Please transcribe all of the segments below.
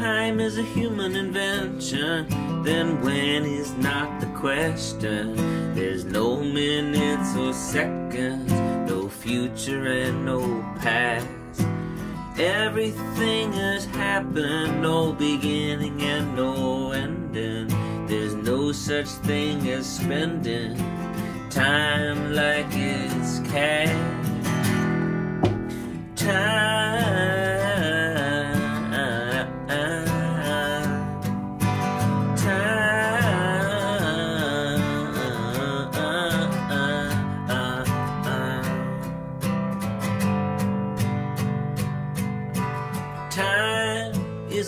time is a human invention, then when is not the question. There's no minutes or seconds, no future and no past. Everything has happened, no beginning and no ending. There's no such thing as spending time like it's cash.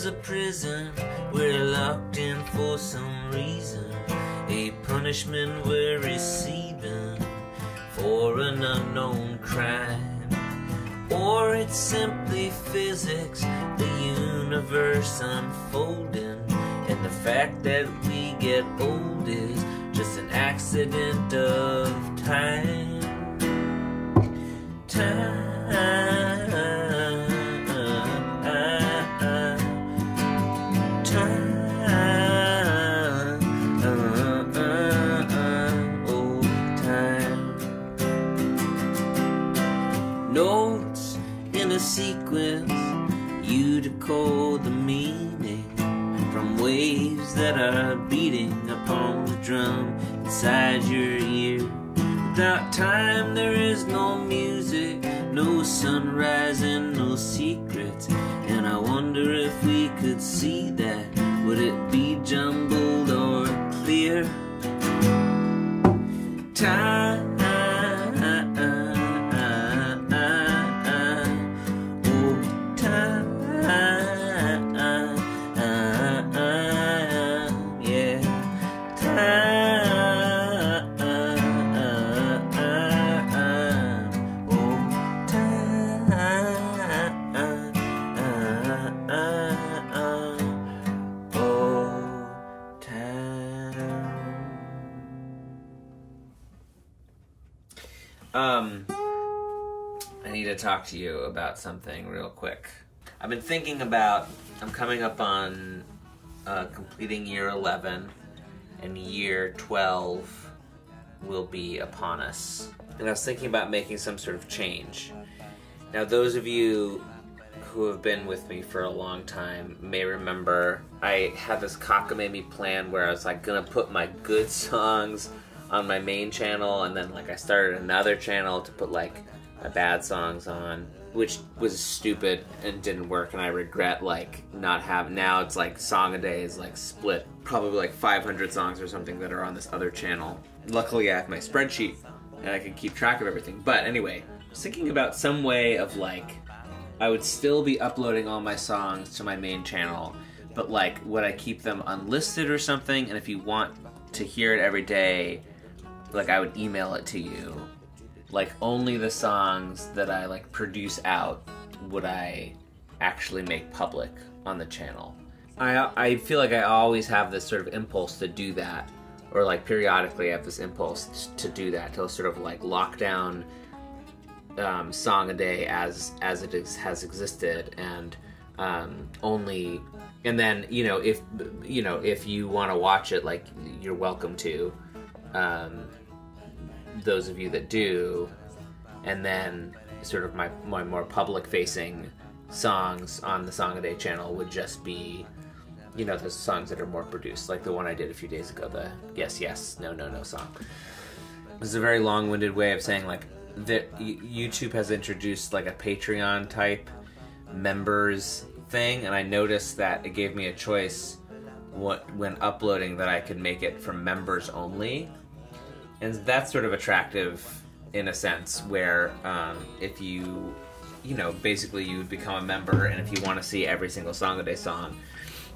A prison we're locked in for some reason. A punishment we're receiving for an unknown crime. Or it's simply physics, the universe unfolding. And the fact that we get old is just an accident of time. Time. Time. Notes in a sequence, you decode the meaning from waves that are beating upon the drum inside your ear. Without time, there is no music, no sunrise, and no secrets. And I wonder if we could see. Would it be jumbled or clear? Time. To talk to you about something real quick. I've been thinking about. I'm coming up on uh, completing year 11, and year 12 will be upon us. And I was thinking about making some sort of change. Now, those of you who have been with me for a long time may remember I had this cockamamie plan where I was like gonna put my good songs on my main channel and then like I started another channel to put like my bad songs on which was stupid and didn't work and I regret like not having now it's like song a day is like split probably like 500 songs or something that are on this other channel luckily I have my spreadsheet and I can keep track of everything but anyway I was thinking about some way of like I would still be uploading all my songs to my main channel, but like, would I keep them unlisted or something? And if you want to hear it every day, like, I would email it to you. Like, only the songs that I like produce out would I actually make public on the channel. I I feel like I always have this sort of impulse to do that, or like periodically I have this impulse to do that to sort of like lock down um, song a day as as it is, has existed and um, only and then you know if you know if you want to watch it like you're welcome to um, those of you that do and then sort of my, my more public facing songs on the song a day channel would just be you know the songs that are more produced like the one i did a few days ago the yes yes no no no song. This is a very long-winded way of saying like that youtube has introduced like a patreon type members thing and i noticed that it gave me a choice what when uploading that i could make it for members only and that's sort of attractive in a sense where um, if you you know basically you would become a member and if you want to see every single song a day song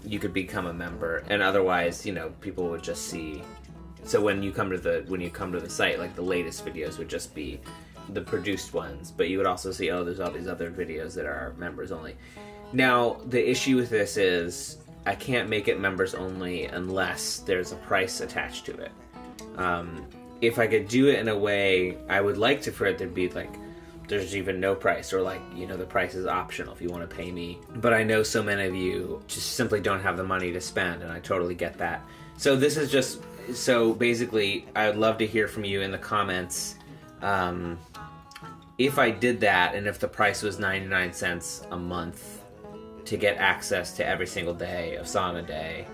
you could become a member. And otherwise you know people would just see so when you come to the when you come to the site like the latest videos would just be the produced ones but you would also see oh there's all these other videos that are members only. Now the issue with this is i can't make it members only unless there's a price attached to it. Um, if i could do it in a way i would like to for it to be like there's even no price or like you know the price is optional if you want to pay me. But i know so many of you just simply don't have the money to spend and i totally get that. So this is just so basically i would love to hear from you in the comments um, if i did that and if the price was 99 cents a month to get access to every single day of song a day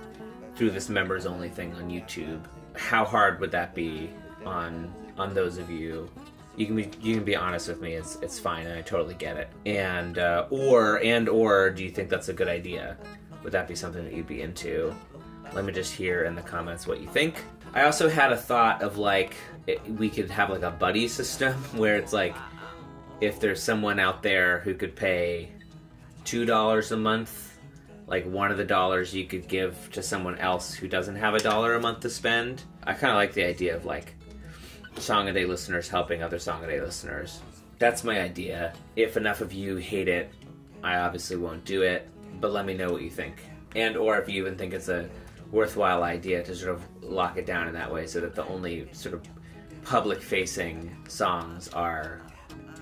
through this members only thing on youtube how hard would that be on on those of you you can be you can be honest with me. It's it's fine, and I totally get it. And uh, or and or do you think that's a good idea? Would that be something that you'd be into? Let me just hear in the comments what you think. I also had a thought of like it, we could have like a buddy system where it's like if there's someone out there who could pay two dollars a month, like one of the dollars you could give to someone else who doesn't have a dollar a month to spend. I kind of like the idea of like Song a Day listeners helping other Song a Day listeners. That's my idea. If enough of you hate it, I obviously won't do it, but let me know what you think. And or if you even think it's a worthwhile idea to sort of lock it down in that way so that the only sort of public facing songs are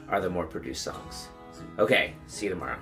are the more produced songs. Okay, see you tomorrow.